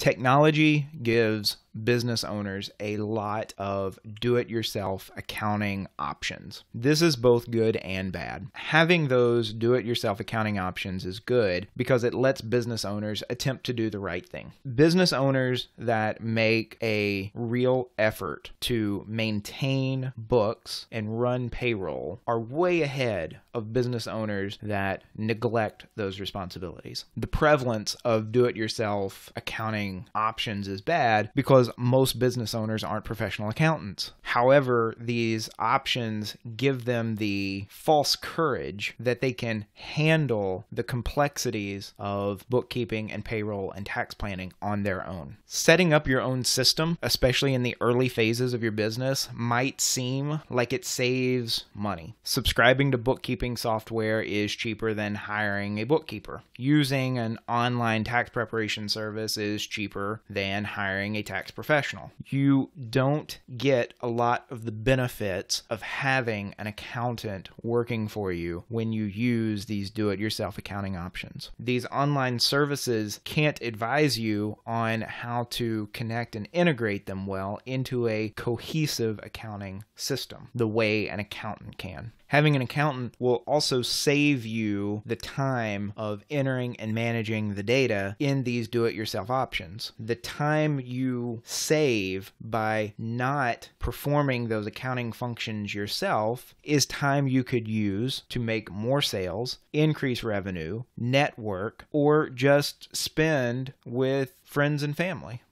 Technology gives business owners a lot of do it yourself accounting options. This is both good and bad. Having those do it yourself accounting options is good because it lets business owners attempt to do the right thing. Business owners that make a real effort to maintain books and run payroll are way ahead of business owners that neglect those responsibilities. The prevalence of do it yourself accounting options is bad because most business owners aren't professional accountants. However, these options give them the false courage that they can handle the complexities of bookkeeping and payroll and tax planning on their own. Setting up your own system, especially in the early phases of your business, might seem like it saves money. Subscribing to bookkeeping software is cheaper than hiring a bookkeeper. Using an online tax preparation service is cheaper than hiring a professional. You don't get a lot of the benefits of having an accountant working for you when you use these do it yourself accounting options. These online services can't advise you on how to connect and integrate them well into a cohesive accounting system the way an accountant can. Having an accountant will also save you the time of entering and managing the data in these do it yourself options. The time you save by not performing those accounting functions yourself is time you could use to make more sales, increase revenue, network, or just spend with friends and family.